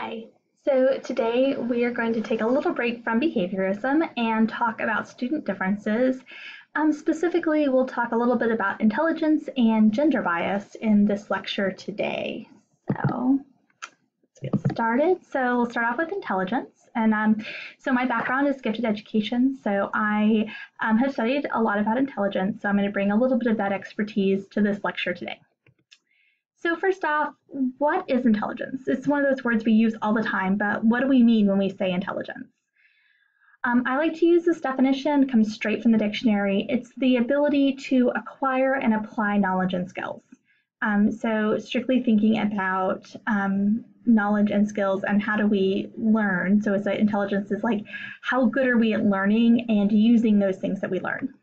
Hi. So today we are going to take a little break from behaviorism and talk about student differences. Um, specifically, we'll talk a little bit about intelligence and gender bias in this lecture today. So let's get started. So we'll start off with intelligence. And um, so my background is gifted education. So I um, have studied a lot about intelligence. So I'm going to bring a little bit of that expertise to this lecture today. So first off, what is intelligence? It's one of those words we use all the time, but what do we mean when we say intelligence? Um, I like to use this definition, comes straight from the dictionary. It's the ability to acquire and apply knowledge and skills. Um, so strictly thinking about um, knowledge and skills and how do we learn. So it's intelligence is like how good are we at learning and using those things that we learn.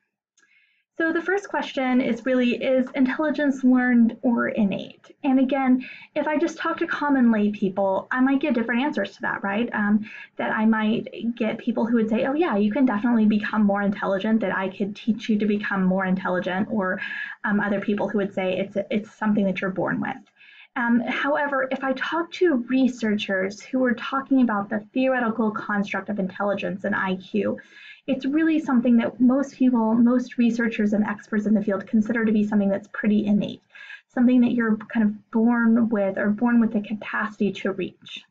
So the first question is really, is intelligence learned or innate? And again, if I just talk to common lay people, I might get different answers to that, right? Um, that I might get people who would say, oh yeah, you can definitely become more intelligent, that I could teach you to become more intelligent, or um, other people who would say it's, it's something that you're born with. Um, however, if I talk to researchers who are talking about the theoretical construct of intelligence and IQ, it's really something that most people, most researchers and experts in the field consider to be something that's pretty innate, something that you're kind of born with or born with the capacity to reach.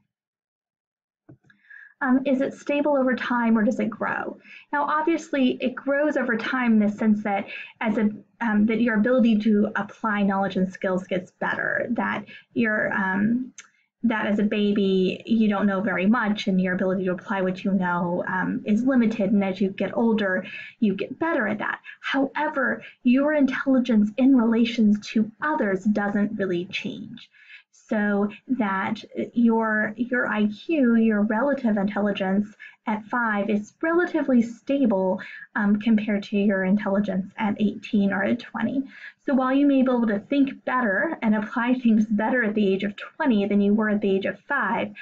Um, is it stable over time or does it grow? Now, obviously, it grows over time in the sense that as a um, that your ability to apply knowledge and skills gets better, that your um, that as a baby you don't know very much and your ability to apply what you know um, is limited. And as you get older you get better at that. However your intelligence in relations to others doesn't really change. So that your your IQ, your relative intelligence at five is relatively stable um, compared to your intelligence at 18 or at 20. So while you may be able to think better and apply things better at the age of 20 than you were at the age of five,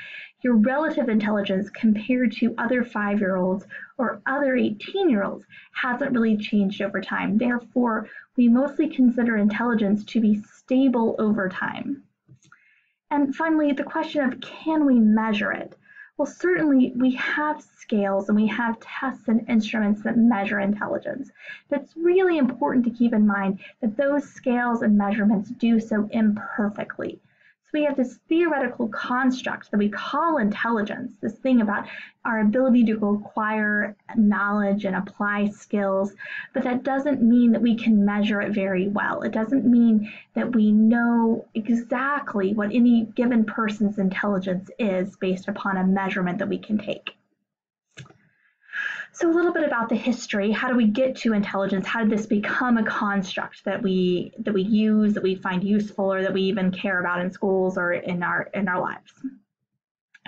your relative intelligence compared to other five year olds or other 18 year olds hasn't really changed over time. Therefore, we mostly consider intelligence to be stable over time. And finally, the question of can we measure it? Well, certainly we have scales and we have tests and instruments that measure intelligence. But it's really important to keep in mind that those scales and measurements do so imperfectly we have this theoretical construct that we call intelligence, this thing about our ability to acquire knowledge and apply skills, but that doesn't mean that we can measure it very well. It doesn't mean that we know exactly what any given person's intelligence is based upon a measurement that we can take. So a little bit about the history. How do we get to intelligence? How did this become a construct that we that we use, that we find useful, or that we even care about in schools or in our in our lives?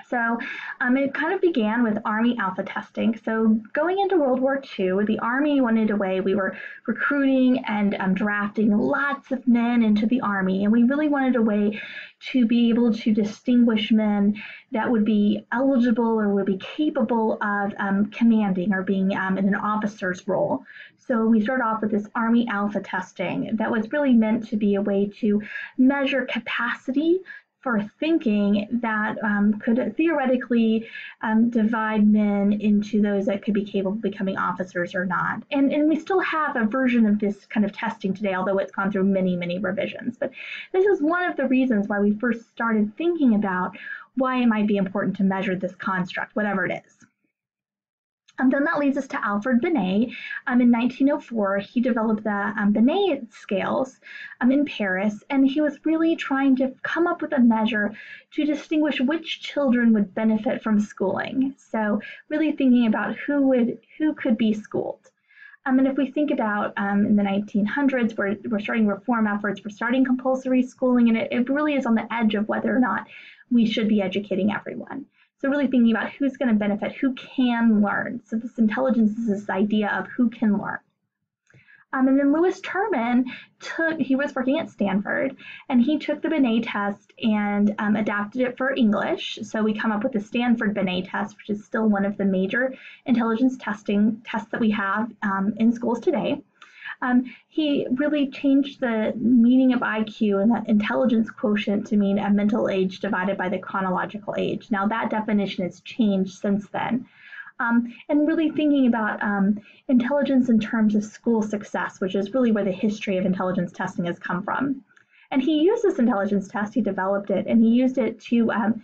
So um, it kind of began with Army alpha testing. So going into World War II, the Army wanted a way we were recruiting and um, drafting lots of men into the Army, and we really wanted a way to be able to distinguish men that would be eligible or would be capable of um, commanding or being um, in an officer's role. So we started off with this Army alpha testing that was really meant to be a way to measure capacity for thinking that um, could theoretically um, divide men into those that could be capable of becoming officers or not. And, and we still have a version of this kind of testing today, although it's gone through many, many revisions. But this is one of the reasons why we first started thinking about why it might be important to measure this construct, whatever it is. And then that leads us to Alfred Binet. Um, in 1904, he developed the um, Binet scales um, in Paris, and he was really trying to come up with a measure to distinguish which children would benefit from schooling. So really thinking about who would who could be schooled. Um, and if we think about um, in the 1900s, we're, we're starting reform efforts, we're starting compulsory schooling, and it, it really is on the edge of whether or not we should be educating everyone. So really thinking about who's going to benefit, who can learn. So this intelligence is this idea of who can learn. Um, and then Lewis Terman took, he was working at Stanford, and he took the Binet test and um, adapted it for English. So we come up with the Stanford Binet test, which is still one of the major intelligence testing tests that we have um, in schools today. Um, he really changed the meaning of IQ and the intelligence quotient to mean a mental age divided by the chronological age. Now, that definition has changed since then. Um, and really thinking about um, intelligence in terms of school success, which is really where the history of intelligence testing has come from. And he used this intelligence test, he developed it, and he used it to um,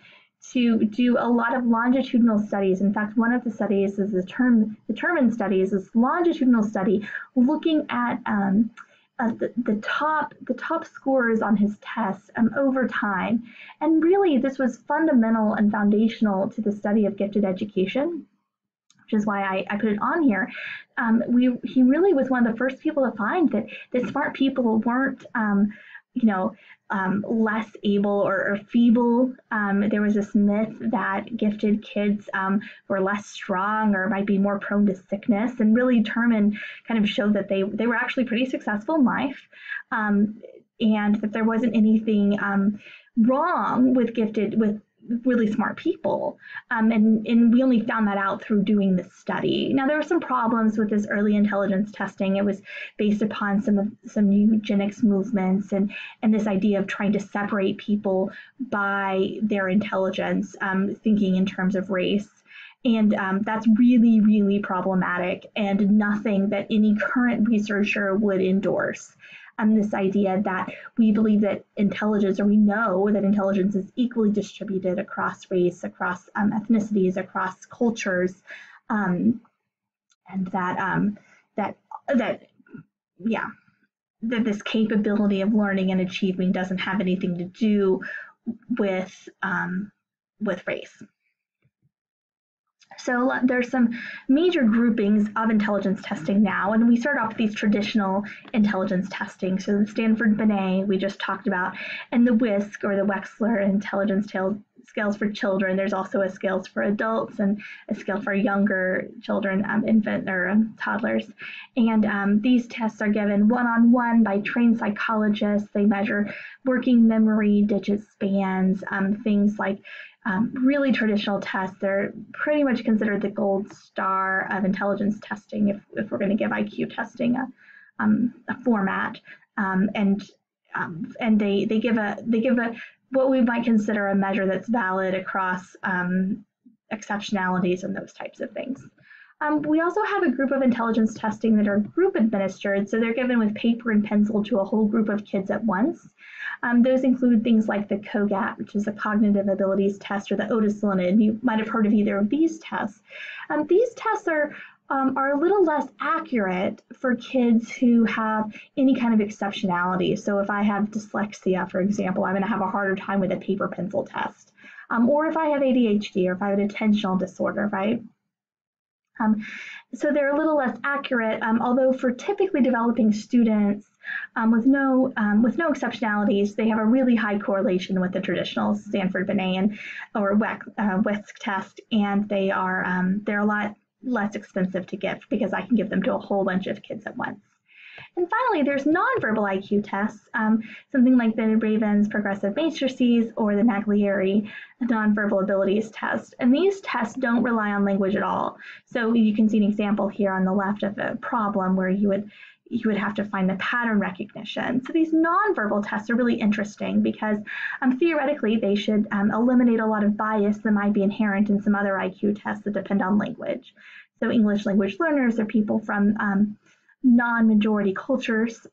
to do a lot of longitudinal studies. In fact, one of the studies is the term determined studies is longitudinal study looking at um, uh, the, the top the top scores on his tests um, over time. And really, this was fundamental and foundational to the study of gifted education which is why I, I put it on here. Um, we he really was one of the first people to find that that smart people weren't um, you know um, less able or, or feeble. Um, there was this myth that gifted kids um, were less strong or might be more prone to sickness, and really Terman kind of showed that they they were actually pretty successful in life, um, and that there wasn't anything um, wrong with gifted with really smart people. Um, and, and we only found that out through doing this study. Now, there were some problems with this early intelligence testing. It was based upon some of some eugenics movements and, and this idea of trying to separate people by their intelligence, um, thinking in terms of race. And um, that's really, really problematic and nothing that any current researcher would endorse um, this idea that we believe that intelligence, or we know that intelligence is equally distributed across race, across um, ethnicities, across cultures, um, and that um, that that yeah, that this capability of learning and achieving doesn't have anything to do with um, with race. So there's some major groupings of intelligence testing now, and we start off with these traditional intelligence testing. So the Stanford Binet we just talked about, and the WISC or the Wechsler Intelligence Scales for children. There's also a scales for adults and a scale for younger children, um, infant or um, toddlers. And um, these tests are given one-on-one by trained psychologists. They measure working memory, digit spans, um, things like um, really traditional tests. They're pretty much considered the gold star of intelligence testing if, if we're going to give IQ testing a, um, a format. Um, and um, and they, they give a they give a what we might consider a measure that's valid across um, exceptionalities and those types of things. Um, we also have a group of intelligence testing that are group administered, so they're given with paper and pencil to a whole group of kids at once. Um, those include things like the COGAT, which is a cognitive abilities test, or the Otis Lennon. You might have heard of either of these tests. Um, these tests are um, are a little less accurate for kids who have any kind of exceptionality. So if I have dyslexia, for example, I'm going to have a harder time with a paper pencil test. Um, or if I have ADHD or if I have an attentional disorder, right? Um, so they're a little less accurate, um, although for typically developing students um, with no um, with no exceptionalities, they have a really high correlation with the traditional Stanford Binet or WEC, uh, WISC test, and they are um, they're a lot less expensive to give because I can give them to a whole bunch of kids at once. And finally, there's nonverbal IQ tests, um, something like the Raven's progressive matrices or the Naglieri nonverbal abilities test. And these tests don't rely on language at all. So you can see an example here on the left of a problem where you would you would have to find the pattern recognition. So these nonverbal tests are really interesting because um, theoretically they should um, eliminate a lot of bias that might be inherent in some other IQ tests that depend on language. So English language learners or people from um, non-majority cultures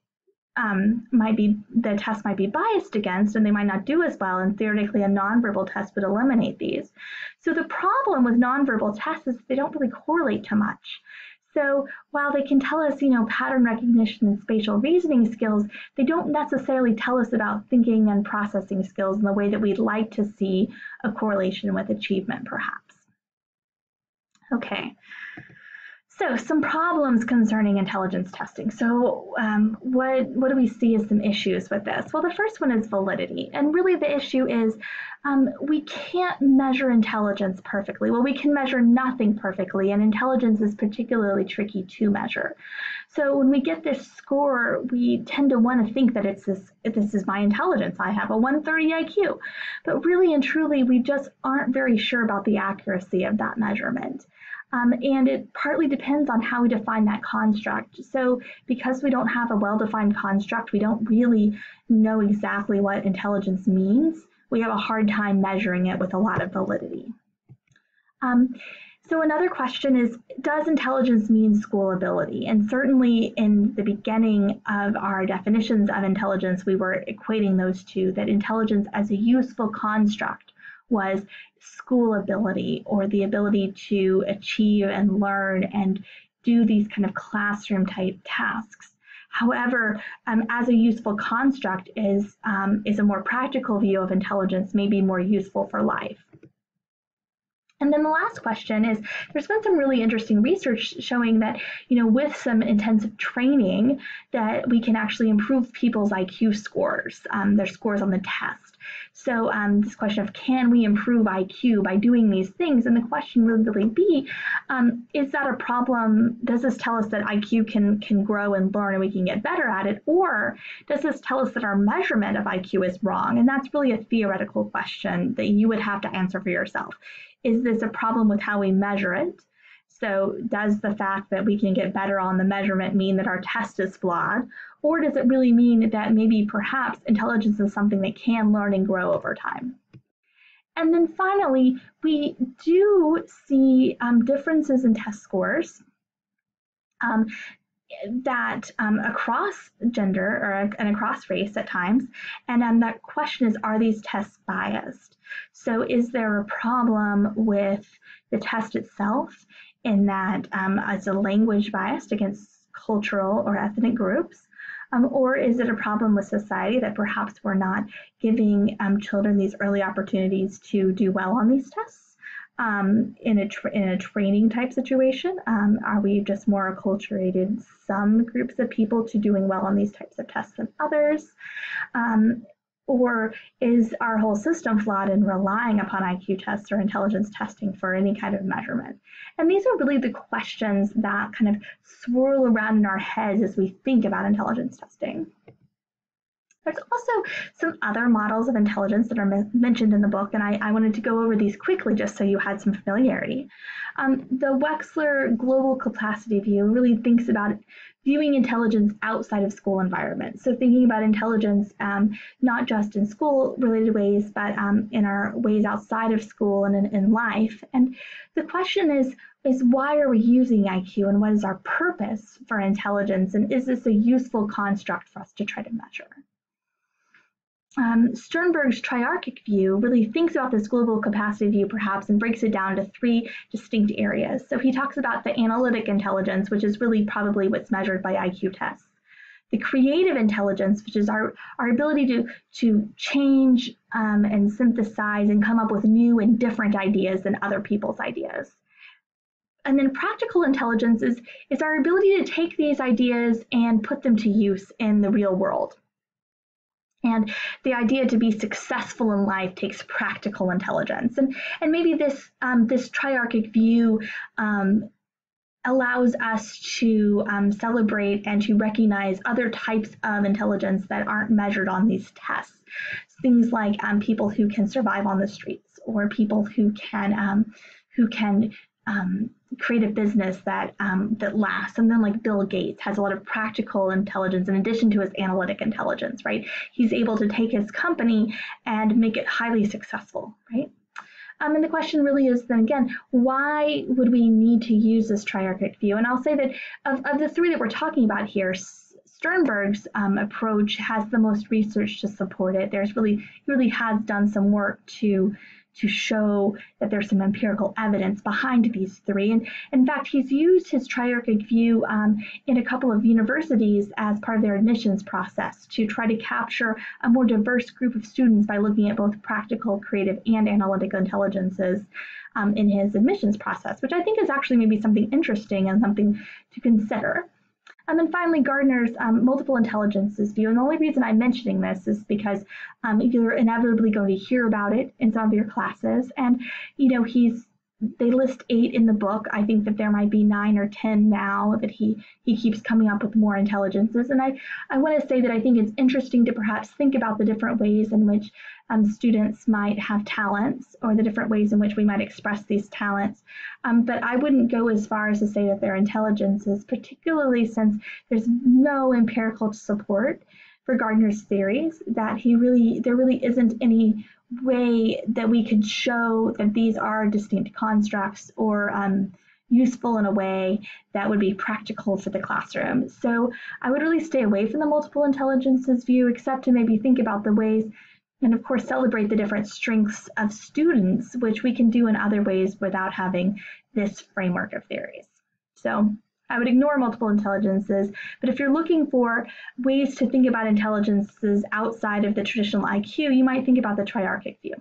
um, might be the test might be biased against and they might not do as well and theoretically a nonverbal test would eliminate these. So the problem with nonverbal tests is they don't really correlate to much. So while they can tell us, you know, pattern recognition and spatial reasoning skills, they don't necessarily tell us about thinking and processing skills in the way that we'd like to see a correlation with achievement, perhaps. Okay, so some problems concerning intelligence testing. So um, what, what do we see as some issues with this? Well, the first one is validity. And really the issue is um, we can't measure intelligence perfectly. Well, we can measure nothing perfectly, and intelligence is particularly tricky to measure. So when we get this score, we tend to want to think that it's this, this is my intelligence. I have a 130 IQ. But really and truly, we just aren't very sure about the accuracy of that measurement. Um, and it partly depends on how we define that construct. So because we don't have a well-defined construct, we don't really know exactly what intelligence means. We have a hard time measuring it with a lot of validity. Um, so another question is, does intelligence mean school ability? And certainly in the beginning of our definitions of intelligence, we were equating those two, that intelligence as a useful construct was school ability or the ability to achieve and learn and do these kind of classroom type tasks. However, um, as a useful construct is, um, is a more practical view of intelligence, maybe more useful for life. And then the last question is there's been some really interesting research showing that, you know, with some intensive training that we can actually improve people's IQ scores, um, their scores on the test. So um, this question of can we improve IQ by doing these things? And the question would really be, um, is that a problem? Does this tell us that IQ can, can grow and learn and we can get better at it? Or does this tell us that our measurement of IQ is wrong? And that's really a theoretical question that you would have to answer for yourself. Is this a problem with how we measure it? So does the fact that we can get better on the measurement mean that our test is flawed? Or does it really mean that maybe perhaps intelligence is something that can learn and grow over time? And then finally, we do see um, differences in test scores um, that um, across gender or and across race at times. And um, that question is, are these tests biased? So is there a problem with the test itself in that um, it's a language biased against cultural or ethnic groups? Um, or is it a problem with society that perhaps we're not giving um, children these early opportunities to do well on these tests? Um, in, a in a training type situation? Um, are we just more acculturated some groups of people to doing well on these types of tests than others? Um, or is our whole system flawed in relying upon IQ tests or intelligence testing for any kind of measurement? And these are really the questions that kind of swirl around in our heads as we think about intelligence testing. There's also some other models of intelligence that are mentioned in the book, and I, I, wanted to go over these quickly just so you had some familiarity. Um, the Wechsler Global Capacity View really thinks about viewing intelligence outside of school environments. So thinking about intelligence um, not just in school related ways, but um, in our ways outside of school and in, in life. And the question is, is why are we using IQ and what is our purpose for intelligence? And is this a useful construct for us to try to measure? Um, Sternberg's triarchic view really thinks about this global capacity view perhaps and breaks it down to three distinct areas. So he talks about the analytic intelligence, which is really probably what's measured by IQ tests. The creative intelligence, which is our, our ability to, to change um, and synthesize and come up with new and different ideas than other people's ideas. And then practical intelligence is, is our ability to take these ideas and put them to use in the real world. And the idea to be successful in life takes practical intelligence. And, and maybe this, um, this triarchic view um, allows us to um, celebrate and to recognize other types of intelligence that aren't measured on these tests. Things like um, people who can survive on the streets or people who can um, who can um, create a business that um, that lasts. And then like Bill Gates has a lot of practical intelligence in addition to his analytic intelligence, right? He's able to take his company and make it highly successful, right? Um, and the question really is then again, why would we need to use this triarchic view? And I'll say that of, of the three that we're talking about here, Sternberg's um, approach has the most research to support it. There's really, he really has done some work to to show that there's some empirical evidence behind these three. And in fact, he's used his triarchic view um, in a couple of universities as part of their admissions process to try to capture a more diverse group of students by looking at both practical, creative, and analytical intelligences um, in his admissions process, which I think is actually maybe something interesting and something to consider. And then finally, Gardner's um, multiple intelligences view. And the only reason I'm mentioning this is because um, you're inevitably going to hear about it in some of your classes. And, you know, he's they list eight in the book. I think that there might be nine or ten now that he he keeps coming up with more intelligences. And I I want to say that I think it's interesting to perhaps think about the different ways in which um, students might have talents or the different ways in which we might express these talents. Um, but I wouldn't go as far as to say that they're intelligences, particularly since there's no empirical support for Gardner's theories that he really there really isn't any way that we could show that these are distinct constructs or um, useful in a way that would be practical for the classroom. So I would really stay away from the multiple intelligences view, except to maybe think about the ways and of course celebrate the different strengths of students, which we can do in other ways without having this framework of theories. So I would ignore multiple intelligences, but if you're looking for ways to think about intelligences outside of the traditional IQ, you might think about the triarchic view.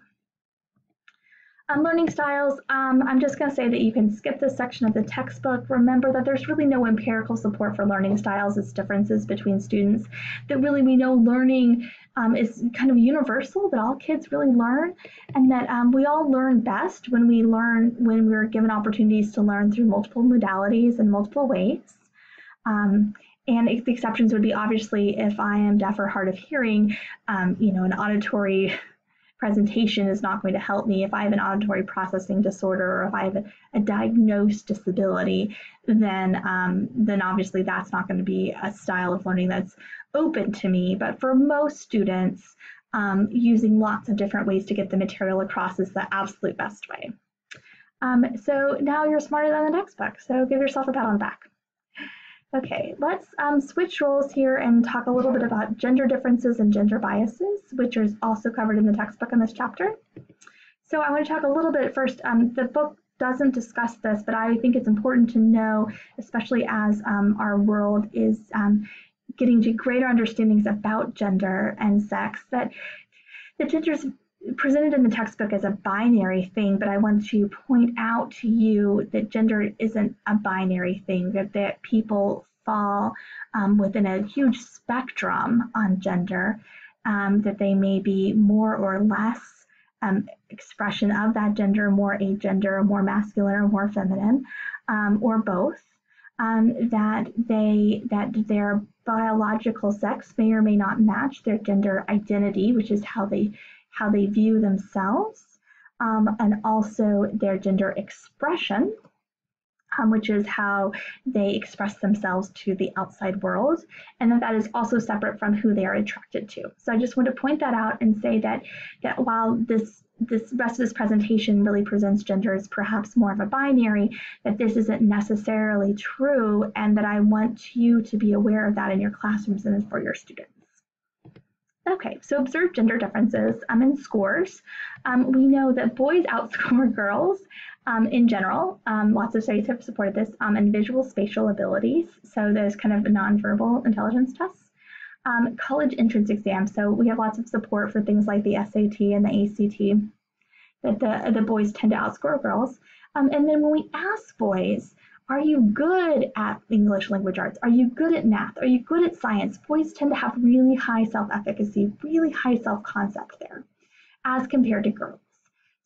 On learning styles, um, I'm just going to say that you can skip this section of the textbook. Remember that there's really no empirical support for learning styles as differences between students, that really we know learning um, is kind of universal, that all kids really learn, and that um, we all learn best when we learn, when we're given opportunities to learn through multiple modalities and multiple ways. Um, and the exceptions would be obviously if I am deaf or hard of hearing, um, you know, an auditory presentation is not going to help me if I have an auditory processing disorder or if I have a, a diagnosed disability, then um, then obviously that's not going to be a style of learning that's open to me. But for most students, um, using lots of different ways to get the material across is the absolute best way. Um, so now you're smarter than the textbook. So give yourself a pat on the back. Okay, let's um, switch roles here and talk a little bit about gender differences and gender biases, which is also covered in the textbook in this chapter. So I want to talk a little bit first. Um, the book doesn't discuss this, but I think it's important to know, especially as um, our world is um, getting to greater understandings about gender and sex, that the genders presented in the textbook as a binary thing, but I want to point out to you that gender isn't a binary thing, that, that people fall um, within a huge spectrum on gender, um, that they may be more or less um, expression of that gender, more agender, more masculine or more feminine, um, or both. Um, that they that their biological sex may or may not match their gender identity, which is how they how they view themselves, um, and also their gender expression, um, which is how they express themselves to the outside world, and that that is also separate from who they are attracted to. So I just want to point that out and say that that while this this rest of this presentation really presents gender as perhaps more of a binary, that this isn't necessarily true, and that I want you to be aware of that in your classrooms and for your students. Okay, so observe gender differences um, in scores. Um, we know that boys outscore girls um, in general. Um, lots of studies have supported this um, in visual spatial abilities. So there's kind of nonverbal intelligence tests. Um, college entrance exams. So we have lots of support for things like the SAT and the ACT that the, the boys tend to outscore girls. and then when we ask boys, are you good at English language arts? Are you good at math? Are you good at science? Boys tend to have really high self efficacy, really high self concept there as compared to girls.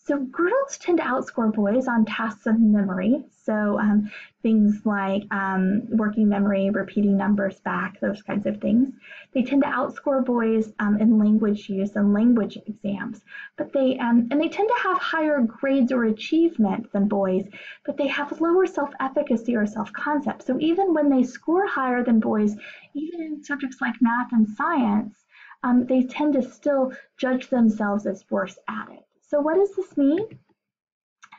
So girls tend to outscore boys on tasks of memory. So um, things like um, working memory, repeating numbers back, those kinds of things. They tend to outscore boys um, in language use and language exams. But they um, and they tend to have higher grades or achievement than boys, but they have lower self-efficacy or self-concept. So even when they score higher than boys, even in subjects like math and science, um, they tend to still judge themselves as worse at it. So what does this mean?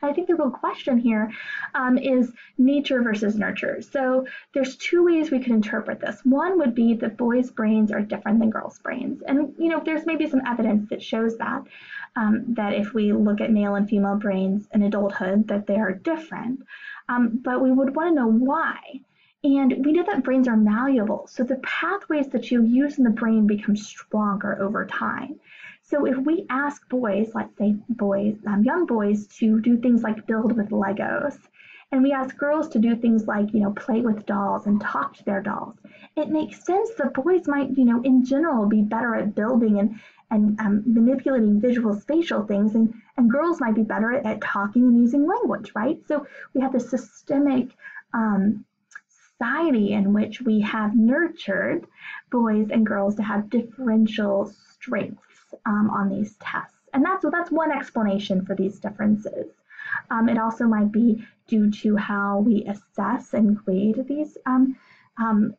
I think the real question here um, is nature versus nurture. So there's two ways we could interpret this. One would be that boys' brains are different than girls' brains, and you know there's maybe some evidence that shows that um, that if we look at male and female brains in adulthood, that they are different. Um, but we would want to know why. And we know that brains are malleable, so the pathways that you use in the brain become stronger over time. So if we ask boys, let's say boys, um, young boys, to do things like build with Legos, and we ask girls to do things like, you know, play with dolls and talk to their dolls, it makes sense that boys might, you know, in general be better at building and, and um, manipulating visual spatial things and, and girls might be better at, at, talking and using language right? So we have this systemic um, society in which we have nurtured boys and girls to have differential strengths um, on these tests and that's that's one explanation for these differences um, it also might be due to how we assess and grade these um, um,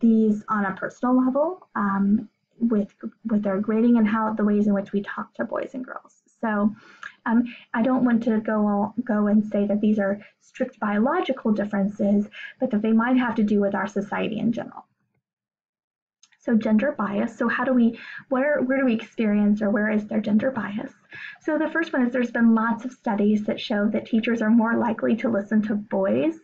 these on a personal level um, with with our grading and how the ways in which we talk to boys and girls. So um, I don't want to go go and say that these are strict biological differences, but that they might have to do with our society in general. So gender bias. So how do we where where do we experience or where is there gender bias? So the first one is there's been lots of studies that show that teachers are more likely to listen to boys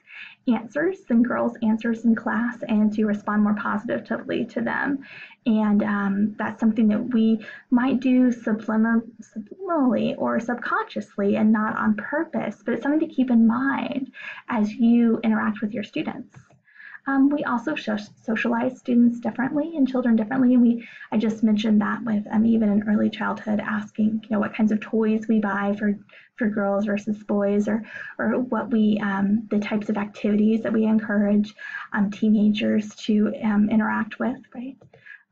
answers than girls answers in class and to respond more positively to them. And um, that's something that we might do subliminally or subconsciously and not on purpose, but it's something to keep in mind as you interact with your students. Um, we also socialize students differently and children differently. And we, I just mentioned that with um, even in early childhood, asking, you know, what kinds of toys we buy for for girls versus boys, or or what we, um, the types of activities that we encourage um, teenagers to um, interact with, right?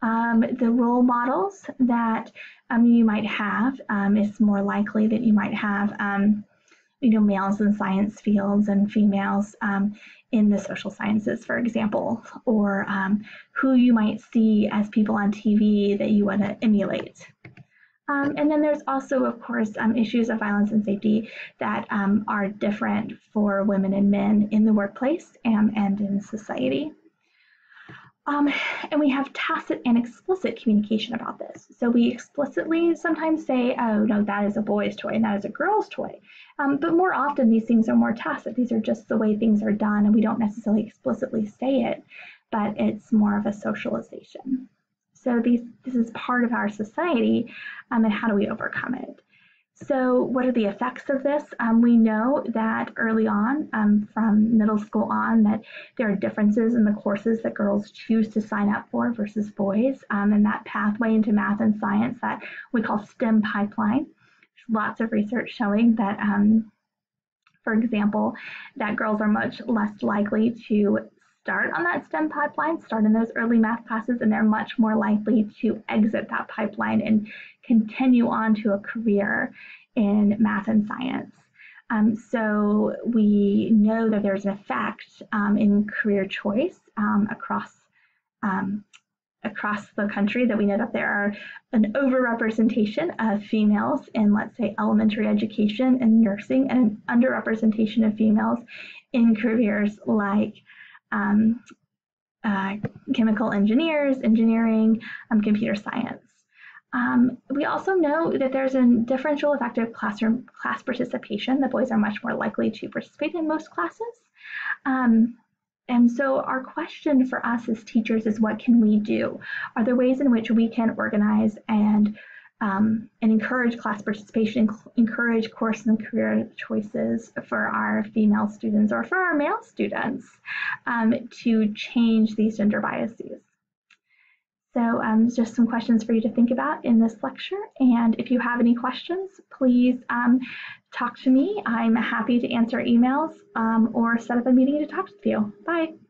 Um, the role models that you might have is more likely that you might have you know, males in science fields and females um, in the social sciences, for example, or um, who you might see as people on TV that you want to emulate. Um, and then there's also, of course, um, issues of violence and safety that um, are different for women and men in the workplace and, and in society. Um, and we have tacit and explicit communication about this. So we explicitly sometimes say, oh, no, that is a boy's toy and that is a girl's toy. Um, but more often, these things are more tacit. These are just the way things are done, and we don't necessarily explicitly say it, but it's more of a socialization. So these, this is part of our society, um, and how do we overcome it? So, what are the effects of this? Um, we know that early on, um, from middle school on, that there are differences in the courses that girls choose to sign up for versus boys, um, and that pathway into math and science that we call STEM pipeline. lots of research showing that, um, for example, that girls are much less likely to start on that STEM pipeline, start in those early math classes, and they're much more likely to exit that pipeline and continue on to a career in math and science. Um, so we know that there's an effect um, in career choice um, across um, across the country that we know that there are an overrepresentation of females in, let's say, elementary education and nursing, and an underrepresentation of females in careers like um, uh, chemical engineers, engineering, um, computer science. Um, we also know that there's a differential effective classroom class participation. The boys are much more likely to participate in most classes. Um, and so our question for us as teachers is what can we do? Are there ways in which we can organize and um, and encourage class participation, encourage course and career choices for our female students or for our male students um, to change these gender biases. So um, just some questions for you to think about in this lecture. And if you have any questions, please um, talk to me. I'm happy to answer emails um, or set up a meeting to talk to you. Bye.